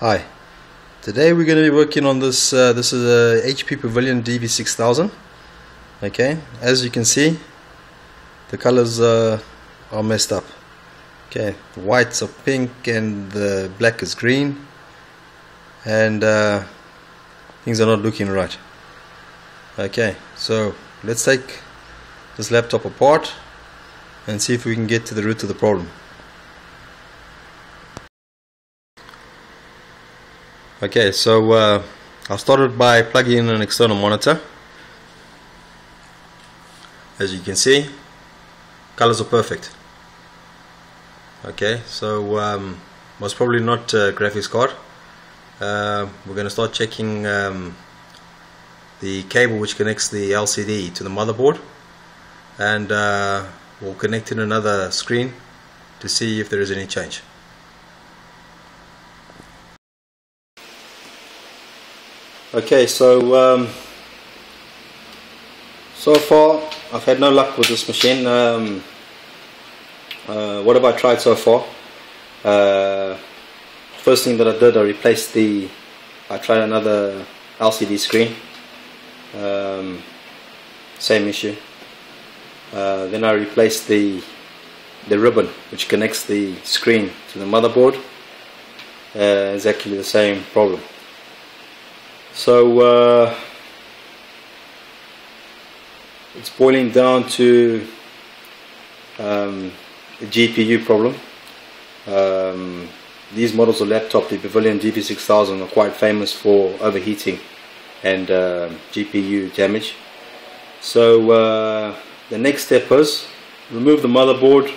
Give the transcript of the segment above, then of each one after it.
Hi, today we're going to be working on this, uh, this is a HP Pavilion DV6000 okay, as you can see the colors uh, are messed up. Okay, the whites are pink and the black is green. And uh, things are not looking right. Okay, so let's take this laptop apart and see if we can get to the root of the problem Okay, so uh, I started by plugging in an external monitor. As you can see, colors are perfect. Okay, so um, most probably not a graphics card. Uh, we're going to start checking um, the cable which connects the LCD to the motherboard and uh, we'll connect in another screen to see if there is any change. Okay, so um, so far I've had no luck with this machine. Um, uh, what have I tried so far? Uh, first thing that I did, I replaced the. I tried another LCD screen. Um, same issue. Uh, then I replaced the the ribbon which connects the screen to the motherboard. Uh, exactly the same problem. So uh, it's boiling down to um, a GPU problem. Um, these models of laptop, the Pavilion DV6000, are quite famous for overheating and uh, GPU damage. So uh, the next step is remove the motherboard.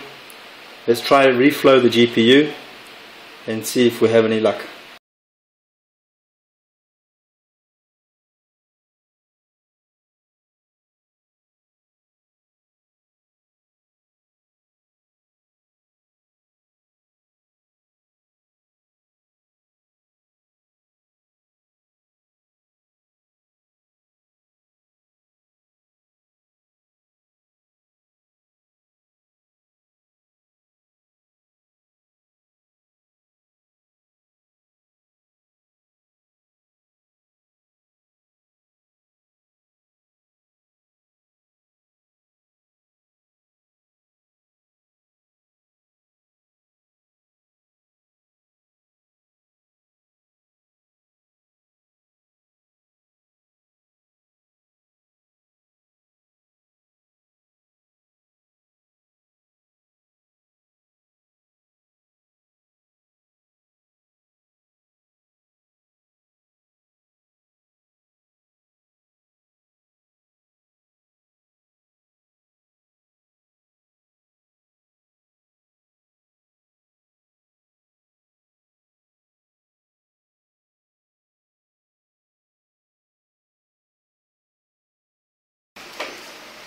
Let's try reflow the GPU and see if we have any luck.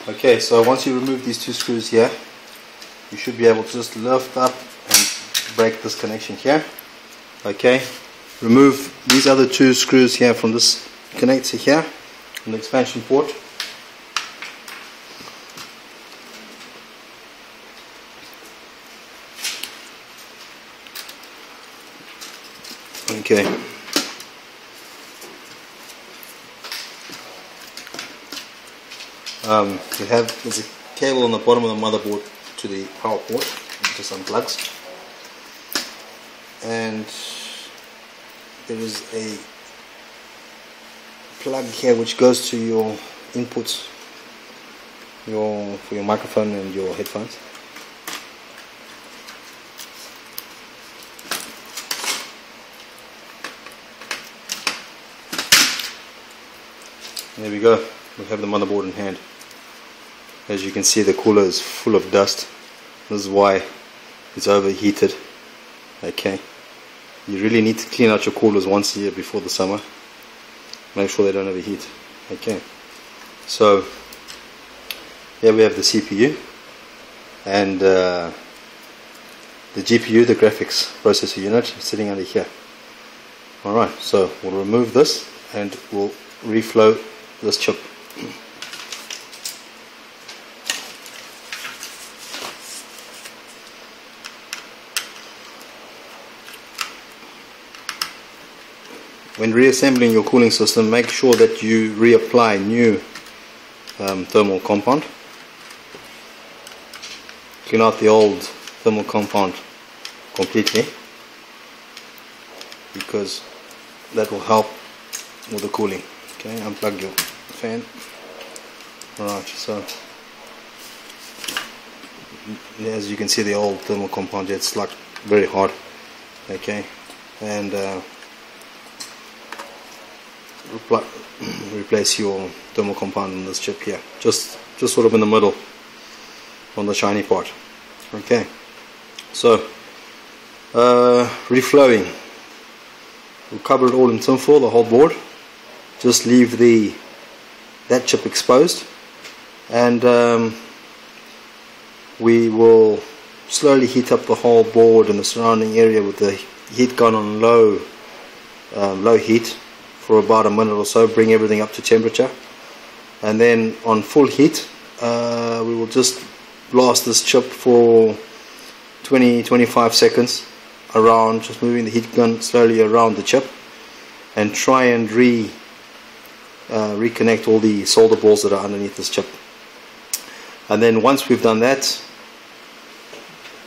Okay, so once you remove these two screws here, you should be able to just lift up and break this connection here. Okay, remove these other two screws here from this connector here on the expansion port. Okay. Um, have there's a cable on the bottom of the motherboard to the power port, it just unplugs, and there is a plug here which goes to your inputs, your for your microphone and your headphones. There we go. We have the motherboard in hand as you can see the cooler is full of dust. This is why it's overheated. Okay. You really need to clean out your coolers once a year before the summer. Make sure they don't overheat. Okay. So here we have the CPU and uh, the GPU the graphics processor unit sitting under here. Alright so we'll remove this and we'll reflow this chip when reassembling your cooling system make sure that you reapply new um, thermal compound. Clean out the old thermal compound completely because that will help with the cooling. Okay unplug your fan. Alright so as you can see the old thermal compound it's like very hard. Okay and uh, replace your thermal compound in this chip here. Just just sort of in the middle on the shiny part. Okay. So uh, reflowing. We'll cover it all in tinfoil the whole board. Just leave the that chip exposed. And um, we will slowly heat up the whole board and the surrounding area with the heat gun on low um, low heat for about a minute or so bring everything up to temperature. And then on full heat uh, we will just blast this chip for 20-25 seconds around just moving the heat gun slowly around the chip and try and re uh, reconnect all the solder balls that are underneath this chip. And then once we've done that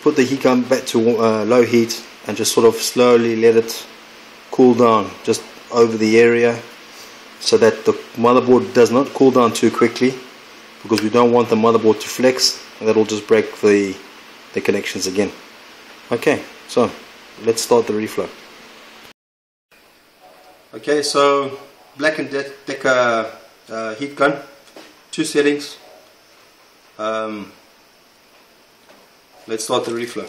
put the heat gun back to uh, low heat and just sort of slowly let it cool down. Just over the area so that the motherboard does not cool down too quickly because we don't want the motherboard to flex and that'll just break the the connections again. Okay so let's start the reflow. Okay so Black & Decker uh, heat gun two settings. Um, let's start the reflow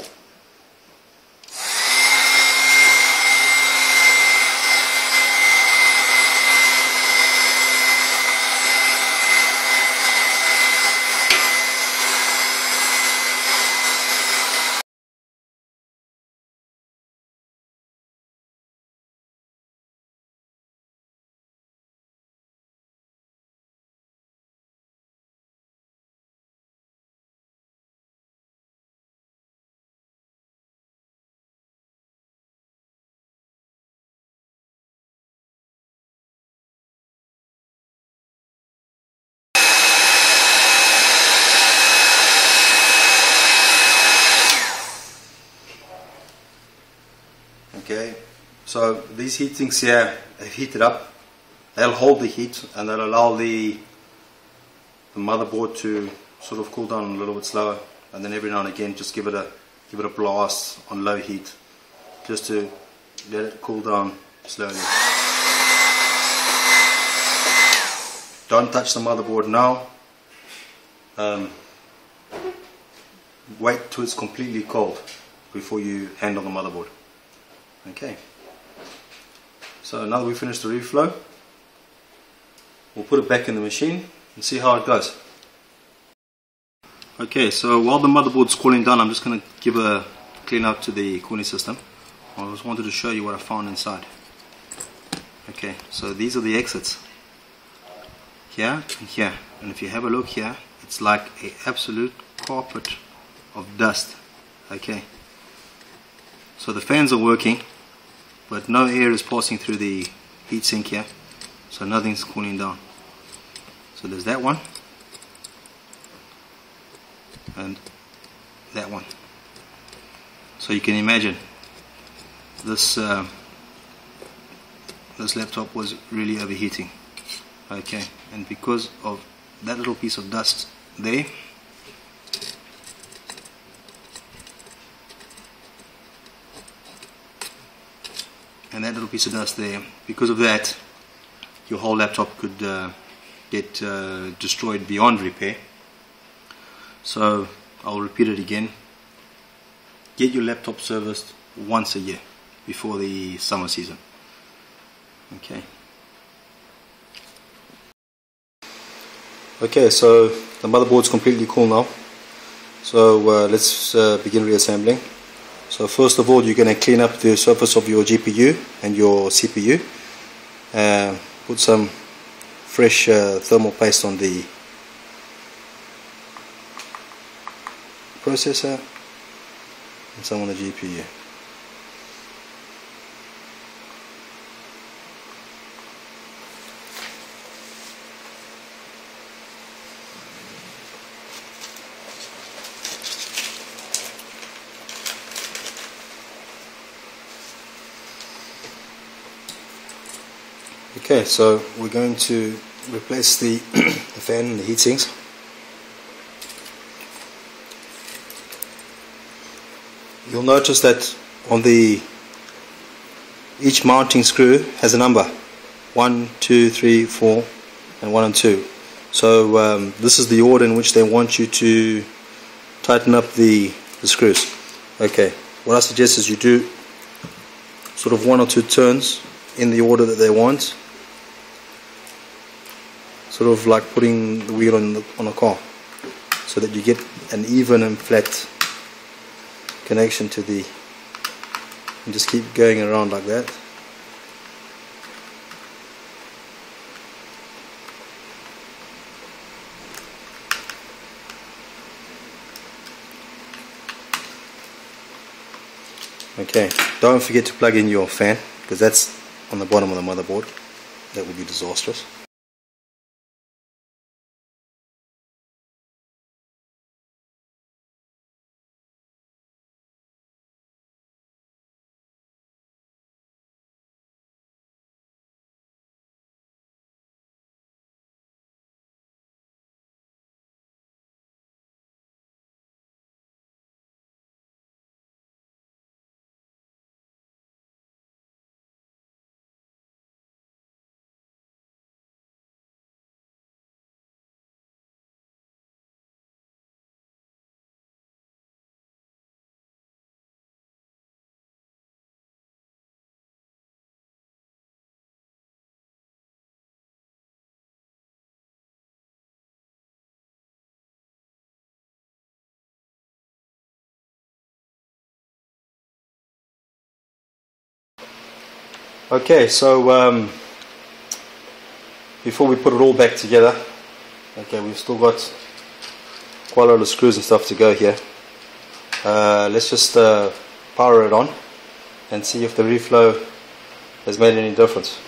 okay? So these heat sinks here have heated up. They'll hold the heat and they'll allow the, the motherboard to sort of cool down a little bit slower. And then every now and again just give it a give it a blast on low heat just to let it cool down slowly. Don't touch the motherboard now. Um, wait till it's completely cold before you handle the motherboard Okay. So now that we finished the reflow, we'll put it back in the machine and see how it goes. Okay, so while the motherboard's cooling down, I'm just going to give a clean up to the cooling system. I just wanted to show you what I found inside. Okay, so these are the exits. Here and here. And if you have a look here, it's like a absolute carpet of dust. Okay. So the fans are working, but no air is passing through the heatsink here, so nothing's cooling down. So there's that one, and that one. So you can imagine this uh, this laptop was really overheating. Okay, and because of that little piece of dust there, and that little piece of dust there. Because of that your whole laptop could uh, get uh, destroyed beyond repair. So I'll repeat it again. Get your laptop serviced once a year before the summer season. Okay. Okay so the motherboard's completely cool now. So uh, let's uh, begin reassembling so first of all, you're going to clean up the surface of your GPU and your CPU. Uh, put some fresh uh, thermal paste on the processor and some on the GPU. Okay, so we're going to replace the, the fan and the heat sinks. You'll notice that on the each mounting screw has a number one, two, three, four, and one and two. So um, this is the order in which they want you to tighten up the, the screws. Okay, what I suggest is you do sort of one or two turns in the order that they want sort of like putting the wheel on, the, on a car so that you get an even and flat connection to the and just keep going around like that. Okay don't forget to plug in your fan because that's on the bottom of the motherboard. That would be disastrous Okay, so um, before we put it all back together, okay, we've still got quite a lot of screws and stuff to go here. Uh, let's just uh, power it on and see if the reflow has made any difference.